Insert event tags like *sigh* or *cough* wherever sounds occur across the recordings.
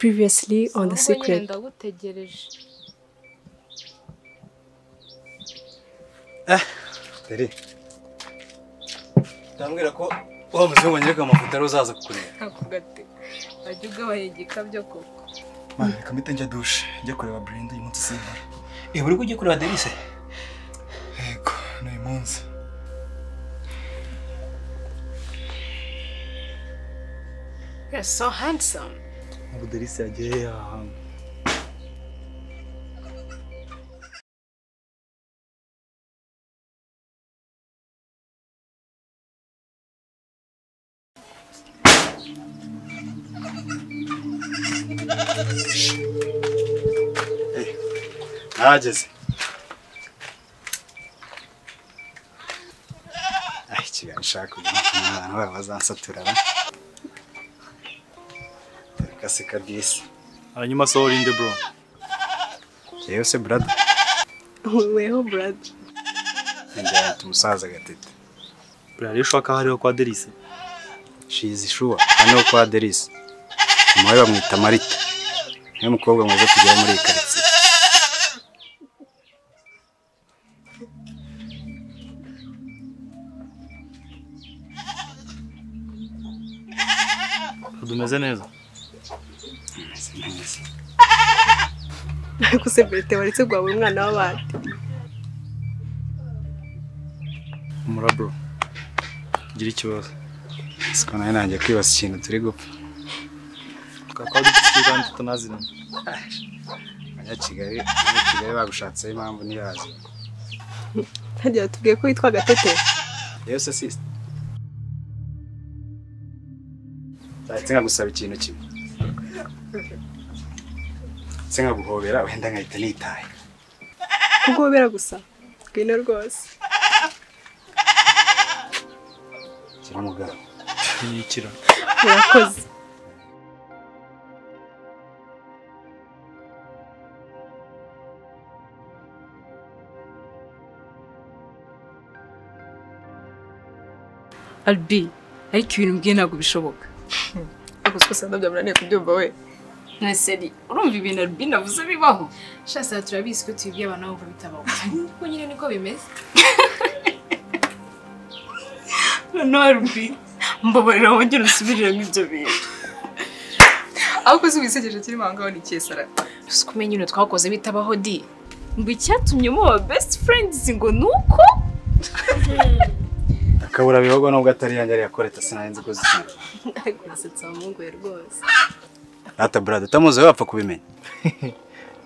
previously on the secret. Teri ndambwira ko wa muzungu wanyereka amafoto ari uzaza kukureba. Wajya ugabanya igikabyo koko? Mwana reka mpite njya dushe njya kureba Brenda uyu munsi simbara ibi uri kujya kureba Denise? Yego ni uyu munsi. You're so handsome. Ntabwo Delise yagiye ahantu nahageze ay ikiganiro nshaka kujya abantu baba bazansatura Kase kabisa. Hanyuma so urinde bro. Yewe o brother. O brother. Njya tumusaza gatete. Bra rero ushaka hariho kwa Delise. She is sure. Hano kwa Delise. Mwe bamwita Marita. Ni umukobwa mwiza tugiye muri karitsiye. Dumeze neza. Ameze neza se berete waretse guha buri mwana w'abandi umura bro. Gira ikibazo. Siko nawe nanjye kwibaza ikintu turi gupfa. Twakaba dufite kandi tutanaziranye abanyakigali abanyakigali bagushatseho impamvu ntibazi. Ntagira tubwiye ko witwa gatete. Yewe se sisita ndahita nkagusaba ikintu kimwe. Se nkaguhobera wenda nkahita nitaye. Kugobera gusa. Ngwino rwose. Kiri umugabo ntiyikira murakoze. Albi ariko ibintu mbwiye ntabwo bishoboka. Ariko si gusa ndabyamunaniye kubyumva we. Naseri urumva ibintu albi navuze bibaho. Shasa turabizi ko tubibwiye abantu bumva bitabaho. Ariko nyine niko bimeze. *laughs* Noneho albi mbabarira wongere usubiriremo ibyo bintu. Ariko si wisekeje kirimo aho ngaho ni kesara gusa kumenya ibintu twakoze bitabaho di? Ngo icyatumye muba best friends ngo ni uko? *laughs* Akabura bihogo nubwo atari yanjye ari yakoreta sinari ko zikina. Ariko urasetsa wamunguye rwose. Rata brada utamuzi wapfa kubimenya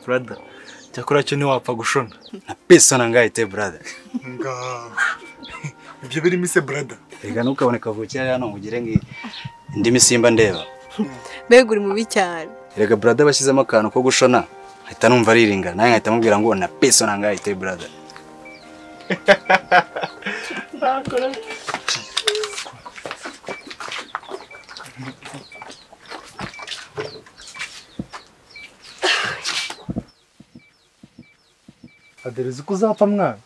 brother cyakora cyo ntiwapfa gushona na peso nangaye te brada ngaho ibyo birimo ise brother. Erega ntukabone kavukire hano ngo ugire ngo indimi simba ndeba mbega uri mubi cyane erega brada bashyizemo akantu ko gushona ahita numva ariringana nawe nkahita mubwira ngo na peso nangaye te *laughs* brada adereza uko uzapfa mwana?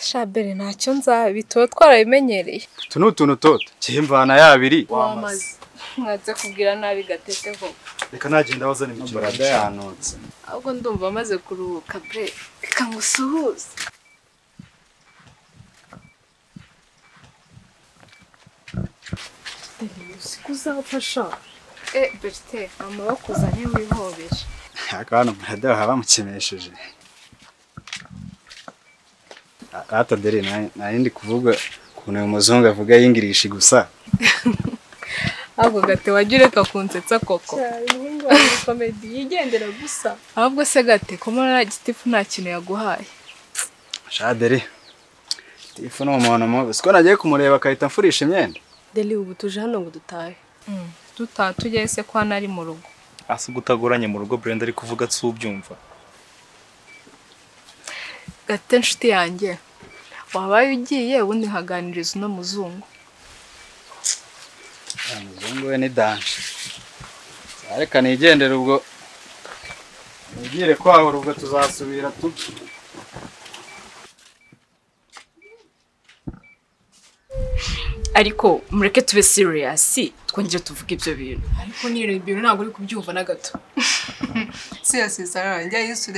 Shabere ntacyo nzabi tuba twarabimenyereye. Utu ni utuntu toto kimvana yabiri wamaze. Mwaze kubwira nabi gatete koko reka nagenda wazana imikino yanutse. Ahubwo ndumva amaze kuruhuka bre reka ngusuhuze. Siko uzafasha e berite amaboko uzanye wihobere ariko hano baba bamukemesheje deri nari kuvuga ukuntu uyu muzungu avuga yingirishi gusa. *laughs* Ahubwo gate wajya ureka kunsetsa koko. Komedi yigendera gusa. Ahubwo se gate mbona gitifu nta kintu yaguhaye? Shaderi tifu ni umuntu mubi. Siko nagiye kumureba akahita amfurisha imyenda. Deli ubu tuje hano ngo dutahe. Dutaha tujyayo se ko hano ari mu rugo. Asa utagoranye mu rugo Brenda ari kuvuga si ubyumva. Gate inshuti yanjye wabaye ugiye ubundi nkaganiriza uno muzungu? Muzungu we ni danje reka nigendere ubwo nigire kwahura ubwo tuzasubira tu. Ariko mureke tube siriyasi twongere tuvuge ibyo bintu. Ariko nyine ibyo bintu ntabwo uri kubyumva na gato. *laughs* Seriously Sarah. Njya used to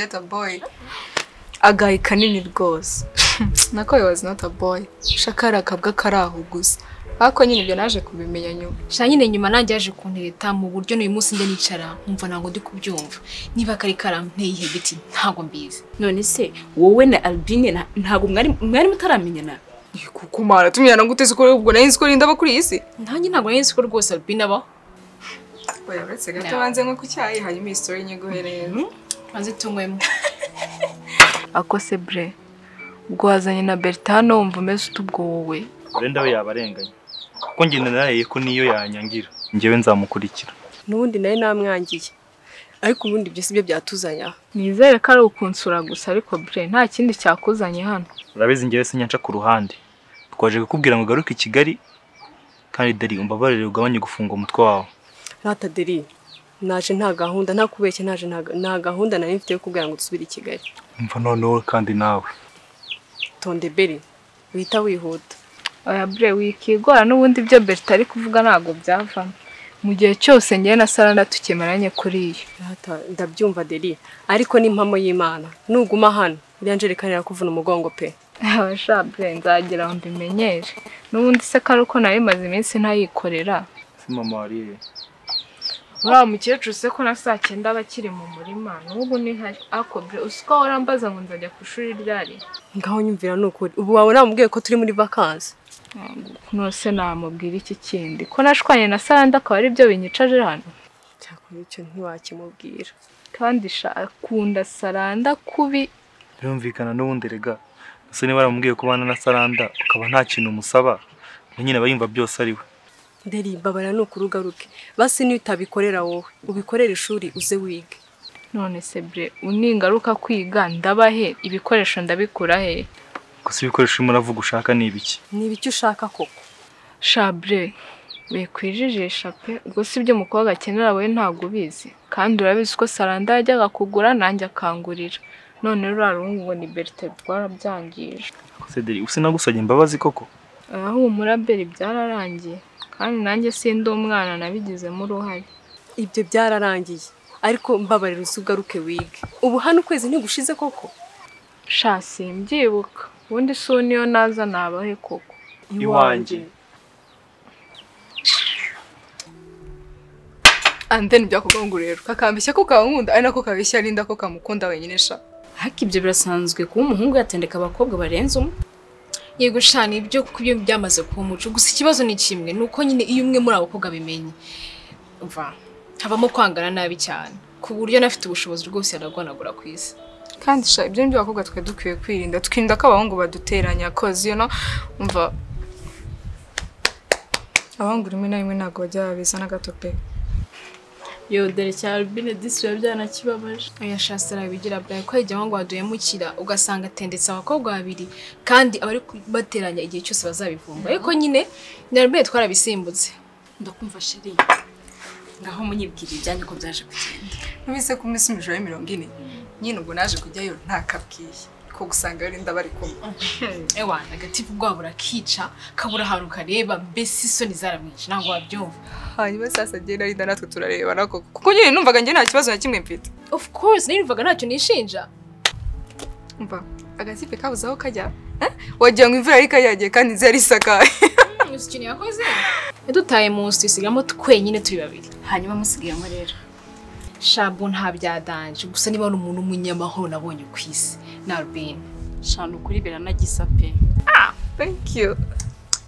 date a boy agahe kanini rwose *laughs* nako he was not a boy? Shakari akabwa kari aho gusa ariko nyine ibyo naje kubimenya nyuma. Sha nyine nyuma nanjye yaje kuntereta mu buryo n'uyu munsi njya nicara nkumva ntabwo ndi kubyumva. Niba kari karampeye ihe biti ntabwo mbizi. None se wowe na albine nta- ntabwo mwari mutaramenyana kuko mara tumenyana gute se ko ubwo nari nzi ko rinda kuri iyi si. Nanjye ntabwo nari nzi ko rwose albine abaho. Uretse gato banze nko ku cyayi hanyuma iyi story nyiguhereza maze tunywemo *laughs* ako se bre. Ubwo wazanye na Bertano wumva umeze ute ubwo wowe? Brenda we yaba arenganye kuko njye naraye ko niyo yanyangira njyewe nzamukurikira. N'ubundi nari namwangiye. Ariko ubundi ibyo si byo byatuzanya aha nizere ko ari ukunsura gusa ariko bre nta kindi cyakuzanye hano. Urabizi njyewe sinyanca ku ruhande. Twaje kukubwira ngo ugaruke i Kigali kandi deri umbabarire ugabanye gufunga umutwe wawe. Rata deri. Naje nta gahunda nta kubeshya naje nta ga- nta gahunda nari mfite yo kubwira ngo dusubire i Kigali. Umva noneho kandi nawe. Tonde beri wihita wihuta. Oya bre wikigora n'ubundi ibyo Berta ari kuvuga ntabwo byavamo. Mu gihe cyose ngewe na Saranda tukemeranye kuri iyo ndabyumva deri ariko ni impamo y'imana. Nuguma hano iriya njerekani irakuvuna umugongo pe. Abasha bre nzagira ngo mbimenyere n'ubundi se ko ari uko nari maze iminsi ntayikorera? Si mama wariye uriya mukecuru se ko na saa cyenda aba akiri mu murima n'ubu ntihari. Ariko bre uzi ko warambaza ngo nzajya ku ishuri ryari? Ngaho nyumvira ni ukuri. Ubu wawe namubwiye ko turi muri vakansi nose namubwira iki kindi? Ko nashwanye na Saranda akaba ari byo binyicaje hano? Cyakora icyo ntiwakimubwira. Kandi sha akunda Saranda kubi. Birumvikana n'ubundi rega. Ese niba waramubwiye ko ubana na Saranda ukaba nta kintu umusaba? Nyine aba yumva byose ari we. Deri mbabara ni ukuri ugaruke basi niyo utabikorera wowe ubikorera ishuri uze wige. None se bre uningaruka kwiga ndabahe ibikoresho ndabikura he? Gusa ibikoresho urimo uravuga ushaka ni ibiki? Ni ibiki ushaka koko? Shabre wikwijijisha pe. Ubwo si ibyo umukobwa akenera wowe ntabwo ubizi. Kandi urabizi ko Saranda yajyaga kugura nanjye akangurira. None ruriya ruhungu ngo ni Berite rwarabyangije ese deri usinagusabye imbabazi koko? Ahumura beri byararangiye. Kandi nanjye sindi umwana nabigizemo uruhare. Ibyo byararangiye. Ariko mbabarira ugaruke wige. Ubu hano ukwezi ntigushize koko? Sha simbyibuka ubundi si ubu niyo naza nabahe koko? Iwanjye. andeni byakuvuga ngo rero kakambishya ko kankunda ari nako kabishya arinda ko kamukunda wenyine sha. Ariko ibyo birasanzwe kuba umuhungu yatendeka abakobwa barenze umwe. Yego shana ibyo kuko ibyo byamaze kuba umuco. Gusa ikibazo ni kimwe ni uko nyine iyo umwe muri abo bakobwa abimenye umva habamo kwangana nabi cyane. Ku buryo n'afite ubushobozi rwose yaragwanagura ku isi. Kandi ibyo ni byo abakobwa twe dukwiye kwirinda. Tukirinda ko abahungu baduteranya kozi you know umva abahungu rimwe na rimwe ntabwo bajya babiza na gato pe. Yo dore cya albine disi biba byanakibabaje oya shasara bigira bwawe ko igihe ngo waduhemukira ugasanga atendetse abakobwa babiri kandi abari bateranya igihe cyose bazabivumba. Ariko nyine nyarubere twarabisimbutse ndakumva sheri ngaho munyibwira ibyanyu ko byaje kugenda. Nubise ko iminsi ijoro ya mirongo ine nyine ubwo naje kujyayo ntakabwiye ko gusanga arinda bari kumwe *laughs* ewa agatipu bwabo burakica kabura ahantu kareba mbese isoni zaramwica ntabwo wabyumva. Hanyuma sasa agenda arinda natwe turareba nako. Kuko nyine numvaga njye nta kibazo na kimwe mfite. Of course niyumvaga ntacyo nishinja. Umva agatipe kabuze aho kajya wagira ngo imvura yari kayagiye kandi inzu yari isakaye. Uzi ikintu yakoze? Yadutaye mu nzu tuyisigamo twenyine turi babiri. Hanyuma musigayemo rero. Shabu nta byadanje gusa niba ari umuntu w'umunyamahoro nabonye ku isi. Ni albine shana ukuri biranagisa pe. Thank you.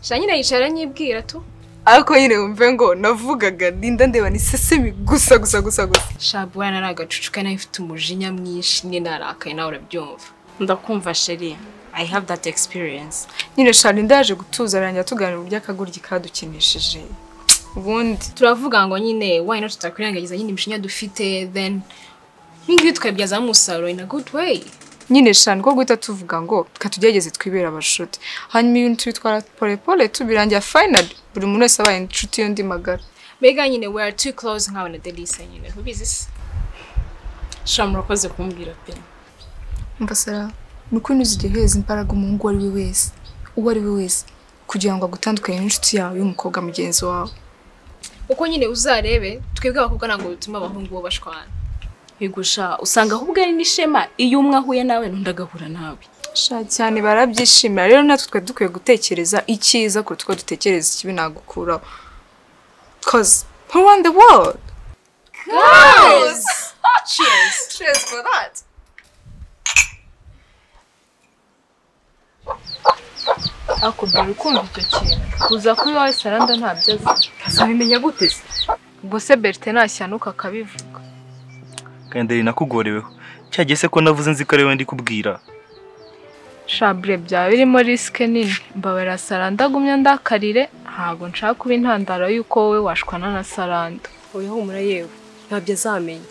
Sha nyine yicara aranyibwira tu? Ariko nyine wumve ngo navugaga ndinda ndeba ni sesemi gusa gusa gusa gusa. Shabu wana ari agacucu kandi ifite umujinya mwinshi nyine narakaye nawe urabyumva. Ndakumva sheri i have that experience. Nyine sharinda yaje gutuza arangira tuganira uburyo akaguryi kadukinishije ubundi turavuga ngo nyine why not tutakwirengagiza nyine imishinya dufite then nk'ibi tukabibyazamo umusaruro in a good way. Nyine shani ko guhita tuvuga ngo reka tugerageze twibera abashuti. Hanyuma ibintu tubitwara pole pole tubirangira finally buri muntu wese abaye inshuti y'undi magara. Mbega nyine we are too close nkawe na delisa nyine ntubizi se sha murakoze kumbwira pe. Mva sara ni ukuri ntuzigere uhereza imbaraga umuhungu uwo ari we wese uwo ari we wese kugira ngo agutandukanye n'inshuti yawe y'umukobwa mugenzi wawe. Kuko nyine uzarebe twebwe abakobwa ntabwo bituma abahungu bo bashwana. Igusha usanga ahubwo ari n'ishema. Iyo umwe ahuye nawe n'undi agahura nawe. sha cyane barabyishimira. Rero natwe twari dukwiye gutekereza icyiza kuruta uko dutekereza ikibi nagukuraho. Cause who won the world? Guys! Cheers! *laughs* cheers for that. Ariko dore kumva icyo kintu. Kuza kuri wowe saranda ntabyo azi. Azabimenya gute se? Ubwo se berite nashyanuka akabivuga. Kandi nakugoreweho. Cyagiye se ko navuze nzi ko ari wowe ndi kubwira shabure byaba birimo risike nini. Mbabarira saranda agumye ndakarire. Ntabwo nshaka kuba intandaro y'uko wowe washwana na saranda. Oya humura yewe. Ntabyo azamenya.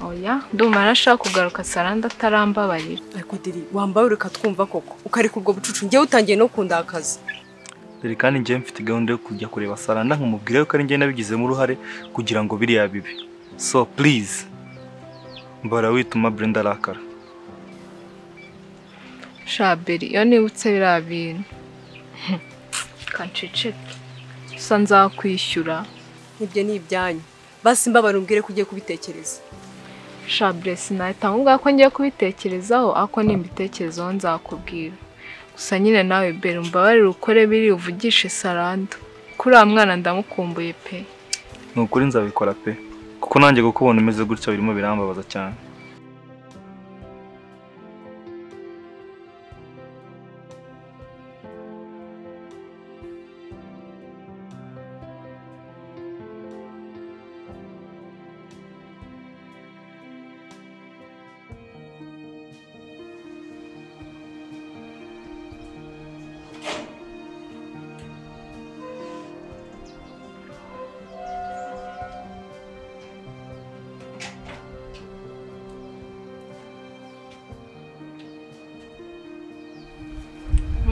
Oya ndumva nashaka kugaruka saranda atarambabarira. Ariko diri wambaye ureka twumva koko. Ukareka ubwo bucucu njyewe utangiye no kundakaza. Dore kandi njyewe mfite gahunda yo kujya kureba saranda nkamubwira ko ari njye nabigizemo uruhare kugira ngo biriya bibe so please mbara wituma Brenda arakara. Shaberi iyo nibutse biriya bintu. *laughs* Kancecete gusa nzakwishyura ibyo ni ibyanyu. Basi mbabara umbwire ko ugiye kubitekereza. Shabure sinahita nkubwira ko ngiye kubitekerezaho ariko nimbitekerezaho nzakubwira. Gusa nyine nawe bere umbabarire ukore biri uvugishe saranda. Kuri uriya mwana ndamukumbuye pe. Ni ukuri nzabikora pe. Kuko nanjye kukubona umeze gutya birimo birambabaza cyane.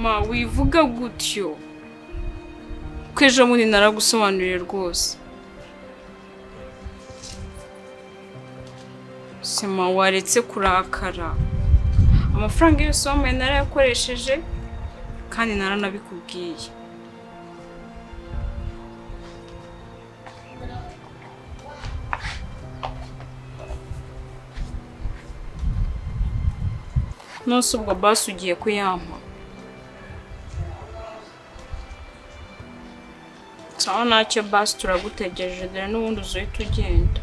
Ma wivuga gutyo. Ko ejo bundi naragusobanuriye rwose. Sema waretse kurakara. Amafaranga yose wampaye narayakoresheje kandi naranabikubwiye. Nose ubwo basi ugiye kuyampa. Sawa ntacyo basi turagutegereje dore n'ubundi uzuhita ugenda.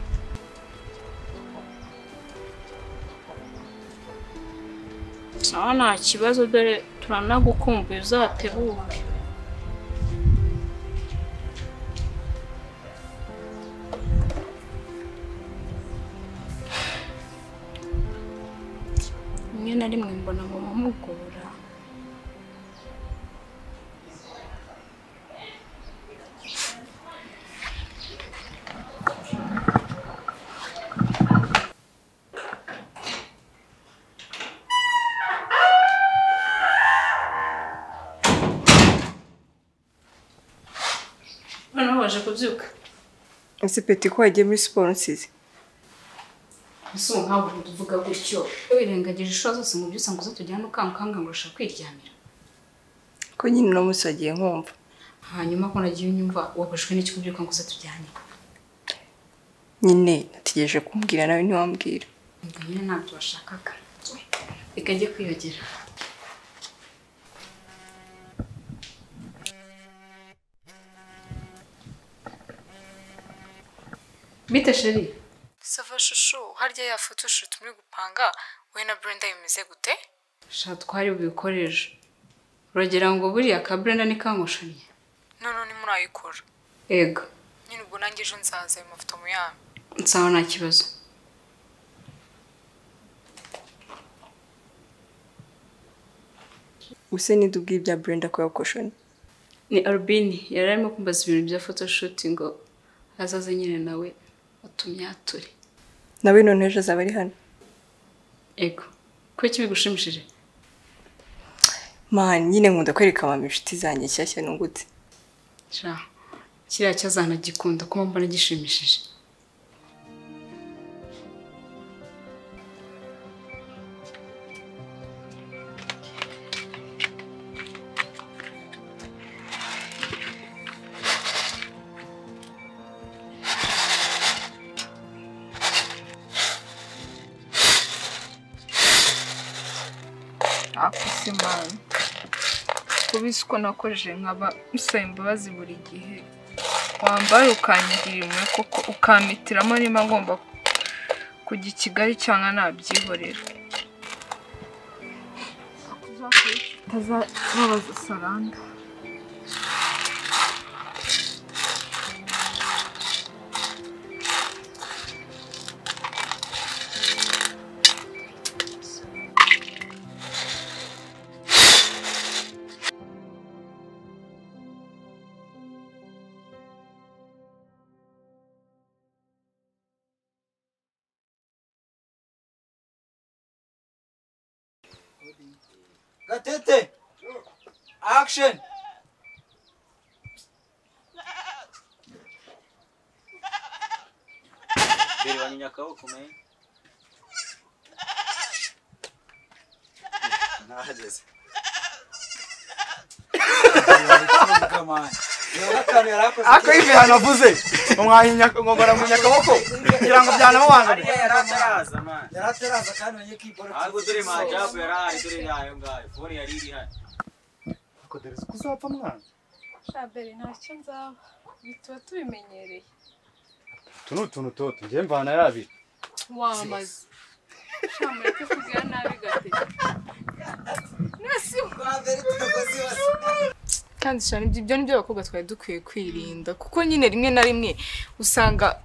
Sawa nta kibazo dore turanagukumbuye uzatebuke. Rimwe na rimwe mbona mu mamugora ese peti ko wagiye muri siporo nsize? Ese ubu uri uvuga gutyo? Wirengagije inshuro zose ngo byose ngo uze tujyane ukankanga ngo urashaka kwiryamira. Ko nyine uno munsi wagiye nkumva? Hanyuma ko nagiye unyumva wabujwe n'iki kubyuka ngo uze tujyane? Nyine nategereje kumbwira nawe ntiwambwira nyine ntabyo washakaga. Reka njye bite sheri sava shushu harya ya photoshoot muri gupanga we na Brenda bimeze gute? Sha twari bubikoreshe uragira ngo buriya ka Brenda ni kankoshanye none ni murayikora ego. Nyine ubwo nanjye ejo nzaza ayo mafoto mu yanyu nsaba nta kibazo. Use nidubwiye ibya Brenda ko yakoshoni ni Albini yari arimo kumbaza ibintu bya photoshoot ngo azaze nyine nawe atumyature nawe none ejo azaba ari hano. Ego kuki bigushimishije? Mani nyine nkunda kwereka mama inshuti zanjye nshyashya nungutse. Kiriya cyazanagikunda kuba mbona gishimishije. Uko nakojeje nkaba nsaba imbabazi buri gihe. Wambara ukanyigirira imwe koko ukamitiramo niba ngomba kujya i kigali cyangwa nabyihorera utazababaza saranda. Gatete! Action! Beri wanyinya akaboko, man. Nahageze. *laughs* Come on. Ako ivi hanavuze umwahinya ngongora mu nyakaboko kugira ngo byanamubangamiye yarataraza man yarateraza kandi menye ko igoro ahubwo dore majabu yarahari dore yayo ngayo fone yari iri hano ako dore uko uzapfa mwana shaberi ntacyo nzaba bituba tubimenyereye utu ni utuntu toto njye mvana yabiri wamaze shamureke kugira nabi gatete kandi cyane ibyo ni byo abakobwa twari dukwiye kwirinda kuko nyine rimwe na rimwe usanga.